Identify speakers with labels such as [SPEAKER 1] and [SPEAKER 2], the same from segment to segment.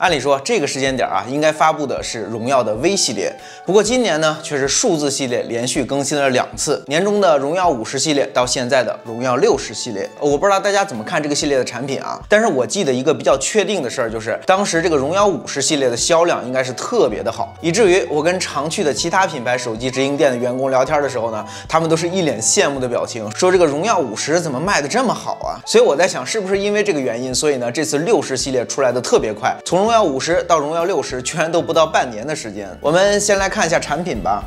[SPEAKER 1] 按理说这个时间点啊，应该发布的是荣耀的 V 系列，不过今年呢却是数字系列连续更新了两次，年中的荣耀五十系列到现在的荣耀六十系列，我不知道大家怎么看这个系列的产品啊，但是我记得一个比较确定的事儿，就是当时这个荣耀五十系列的销量应该是特别的好，以至于我跟常去的其他品牌手机直营店的员工聊天的时候呢，他们都是一脸羡慕的表情，说这个荣耀五十怎么卖的这么好啊？所以我在想，是不是因为这个原因，所以呢这次六十系列出来的特别快，从荣耀五十到荣耀六十，居然都不到半年的时间。我们先来看一下产品吧。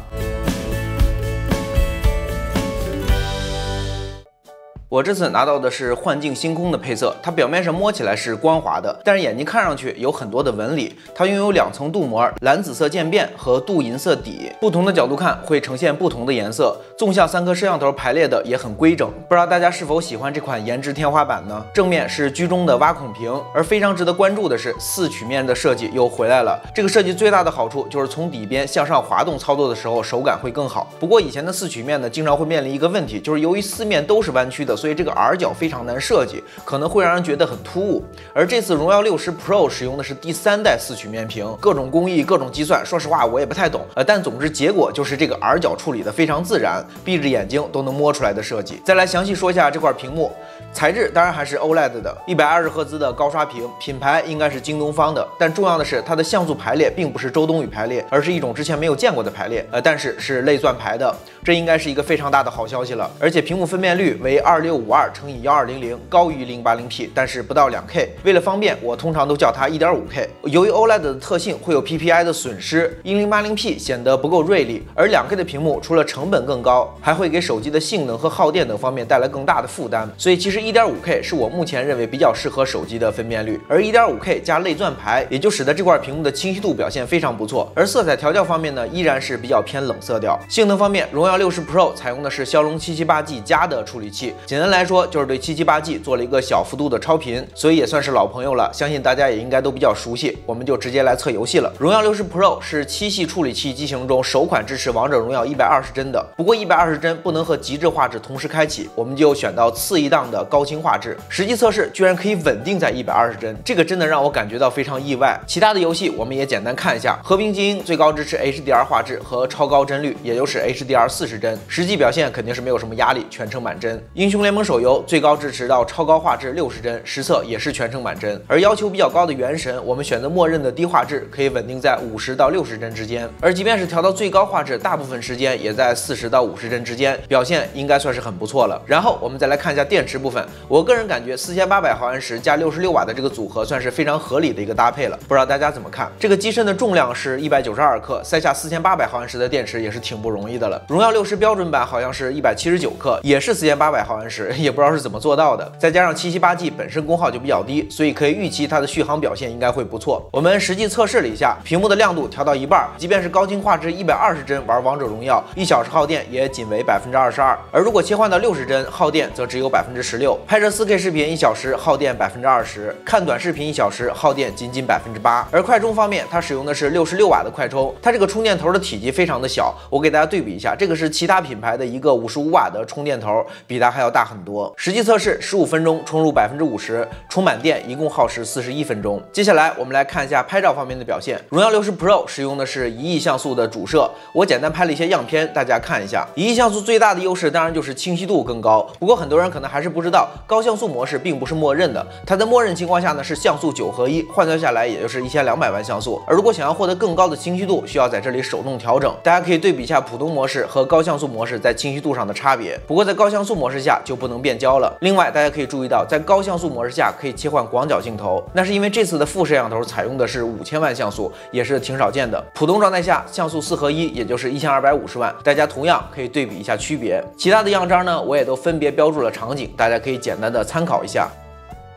[SPEAKER 1] 我这次拿到的是幻境星空的配色，它表面上摸起来是光滑的，但是眼睛看上去有很多的纹理。它拥有两层镀膜，蓝紫色渐变和镀银色底，不同的角度看会呈现不同的颜色。纵向三颗摄像头排列的也很规整，不知道大家是否喜欢这款颜值天花板呢？正面是居中的挖孔屏，而非常值得关注的是四曲面的设计又回来了。这个设计最大的好处就是从底边向上滑动操作的时候手感会更好。不过以前的四曲面呢，经常会面临一个问题，就是由于四面都是弯曲的。所以这个 R 角非常难设计，可能会让人觉得很突兀。而这次荣耀六十 Pro 使用的是第三代四曲面屏，各种工艺、各种计算，说实话我也不太懂。呃，但总之结果就是这个 R 角处理的非常自然，闭着眼睛都能摸出来的设计。再来详细说一下这块屏幕。材质当然还是 OLED 的，一百二十赫兹的高刷屏，品牌应该是京东方的。但重要的是，它的像素排列并不是周冬雨排列，而是一种之前没有见过的排列。呃，但是是类钻排的，这应该是一个非常大的好消息了。而且屏幕分辨率为二六五二乘以幺二零零，高于零八零 P，但是不到两 K。为了方便，我通常都叫它一点五 K。由于 OLED 的特性会有 PPI 的损失，一零八零 P 显得不够锐利。而两 K 的屏幕除了成本更高，还会给手机的性能和耗电等方面带来更大的负担。所以其实一点五 K 是我目前认为比较适合手机的分辨率，而 1.5K 加类钻排，也就使得这块屏幕的清晰度表现非常不错。而色彩调教方面呢，依然是比较偏冷色调。性能方面，荣耀60 Pro 采用的是骁龙 778G 加的处理器，简单来说就是对 778G 做了一个小幅度的超频，所以也算是老朋友了，相信大家也应该都比较熟悉。我们就直接来测游戏了。荣耀60 Pro 是七系处理器机型中首款支持王者荣耀120帧的，不过120帧不能和极致画质同时开启，我们就选到次一档的高清画。质实际测试居然可以稳定在一百二十帧，这个真的让我感觉到非常意外。其他的游戏我们也简单看一下，《和平精英》最高支持 HDR 画质和超高帧率，也就是 HDR 四十帧，实际表现肯定是没有什么压力，全程满帧。《英雄联盟》手游最高支持到超高画质六十帧，实测也是全程满帧。而要求比较高的《原神》，我们选择默认的低画质，可以稳定在五十到六十帧之间。而即便是调到最高画质，大部分时间也在四十到五十帧之间，表现应该算是很不错了。然后我们再来看一下电池部分，我。个人感觉四千八百毫安时加六十六瓦的这个组合算是非常合理的一个搭配了，不知道大家怎么看？这个机身的重量是一百九十二克，塞下四千八百毫安时的电池也是挺不容易的了。荣耀六十标准版好像是一百七十九克，也是四千八百毫安时，也不知道是怎么做到的。再加上七七八 G 本身功耗就比较低，所以可以预期它的续航表现应该会不错。我们实际测试了一下，屏幕的亮度调到一半，即便是高清画质一百二十帧玩王者荣耀，一小时耗电也仅为百分之二十二。而如果切换到六十帧，耗电则只有百分之十六。六拍摄四 K 视频一小时耗电百分之二十，看短视频一小时耗电仅仅百分之八。而快充方面，它使用的是六十六瓦的快充，它这个充电头的体积非常的小，我给大家对比一下，这个是其他品牌的一个五十五瓦的充电头，比它还要大很多。实际测试十五分钟充入百分之五十，充满电一共耗时四十一分钟。接下来我们来看一下拍照方面的表现。荣耀六十 Pro 使用的是一亿像素的主摄，我简单拍了一些样片，大家看一下。一亿像素最大的优势当然就是清晰度更高，不过很多人可能还是不知高像素。模式并不是默认的，它在默认情况下呢是像素九合一，换算下来也就是一千两百万像素。而如果想要获得更高的清晰度，需要在这里手动调整。大家可以对比一下普通模式和高像素模式在清晰度上的差别。不过在高像素模式下就不能变焦了。另外大家可以注意到，在高像素模式下可以切换广角镜头，那是因为这次的副摄像头采用的是五千万像素，也是挺少见的。普通状态下像素四合一，也就是一千二百五十万。大家同样可以对比一下区别。其他的样张呢，我也都分别标注了场景，大家可以简单的参考。一下，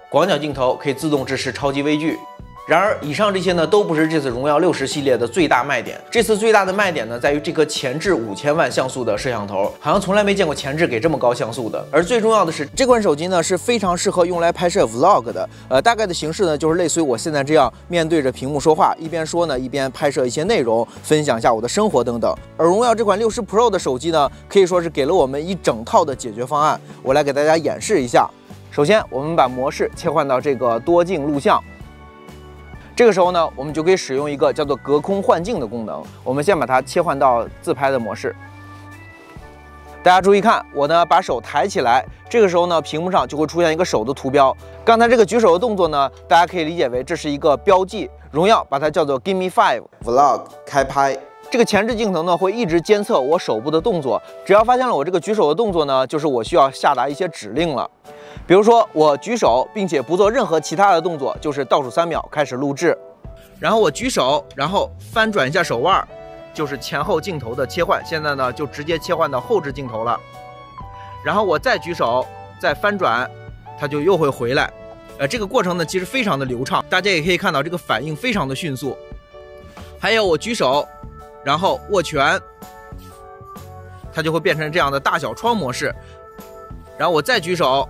[SPEAKER 1] 广角镜头可以自动支持超级微距。然而，以上这些呢，都不是这次荣耀六十系列的最大卖点。这次最大的卖点呢，在于这颗前置五千万像素的摄像头，好像从来没见过前置给这么高像素的。而最重要的是，这款手机呢是非常适合用来拍摄 vlog 的。呃，大概的形式呢，就是类似于我现在这样面对着屏幕说话，一边说呢，一边拍摄一些内容，分享一下我的生活等等。而荣耀这款六十 Pro 的手机呢，可以说是给了我们一整套的解决方案。我来给大家演示一下。首先，我们把模式切换到这个多镜录像。这个时候呢，我们就可以使用一个叫做隔空幻境的功能。我们先把它切换到自拍的模式。大家注意看，我呢把手抬起来，这个时候呢，屏幕上就会出现一个手的图标。刚才这个举手的动作呢，大家可以理解为这是一个标记。荣耀把它叫做 Give me five
[SPEAKER 2] Vlog 开拍。
[SPEAKER 1] 这个前置镜头呢，会一直监测我手部的动作，只要发现了我这个举手的动作呢，就是我需要下达一些指令了。比如说我举手，并且不做任何其他的动作，就是倒数三秒开始录制。然后我举手，然后翻转一下手腕。就是前后镜头的切换，现在呢就直接切换到后置镜头了。然后我再举手，再翻转，它就又会回来。呃，这个过程呢其实非常的流畅，大家也可以看到这个反应非常的迅速。还有我举手，然后握拳，它就会变成这样的大小窗模式。然后我再举手，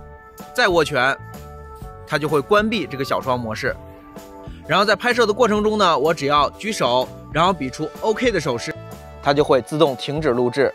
[SPEAKER 1] 再握拳，它就会关闭这个小窗模式。然后在拍摄的过程中呢，我只要举手。然后比出 OK 的手势，它就会自动停止录制。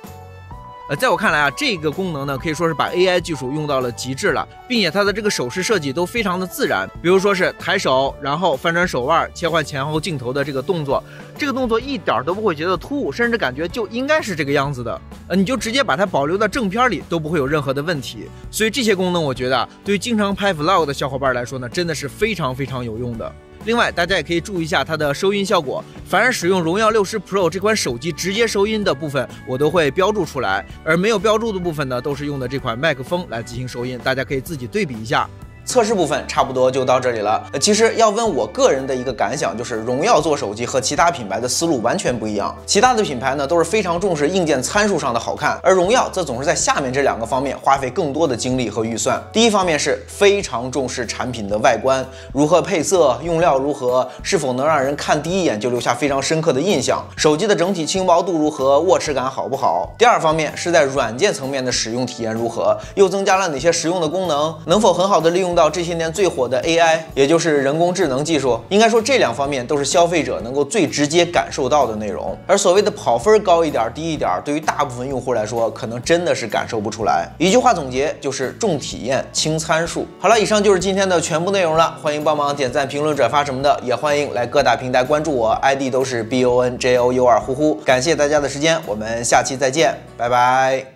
[SPEAKER 1] 在我看来啊，这个功能呢可以说是把 AI 技术用到了极致了，并且它的这个手势设计都非常的自然。比如说是抬手，然后翻转手腕，切换前后镜头的这个动作，这个动作一点都不会觉得突兀，甚至感觉就应该是这个样子的。呃，你就直接把它保留到正片里都不会有任何的问题。所以这些功能，我觉得对于经常拍 Vlog 的小伙伴来说呢，真的是非常非常有用的。另外，大家也可以注意一下它的收音效果。凡是使用荣耀六十 Pro 这款手机直接收音的部分，我都会标注出来；而没有标注的部分呢，都是用的这款麦克风来进行收音。大家可以自己对比一下。测试部分差不多就到这里了。呃，其实要问我个人的一个感想，就是荣耀做手机和其他品牌的思路完全不一样。其他的品牌呢都是非常重视硬件参数上的好看，而荣耀则总是在下面这两个方面花费更多的精力和预算。第一方面是非常重视产品的外观，如何配色，用料如何，是否能让人看第一眼就留下非常深刻的印象，手机的整体轻薄度如何，握持感好不好。第二方面是在软件层面的使用体验如何，又增加了哪些实用的功能，能否很好的利用。用到这些年最火的 AI，也就是人工智能技术，应该说这两方面都是消费者能够最直接感受到的内容。而所谓的跑分高一点、低一点，对于大部分用户来说，可能真的是感受不出来。一句话总结就是重体验轻参数。好了，以上就是今天的全部内容了。欢迎帮忙点赞、评论、转发什么的，也欢迎来各大平台关注我，ID 都是 B O N J O U R 呼呼。感谢大家的时间，我们下期再见，拜拜。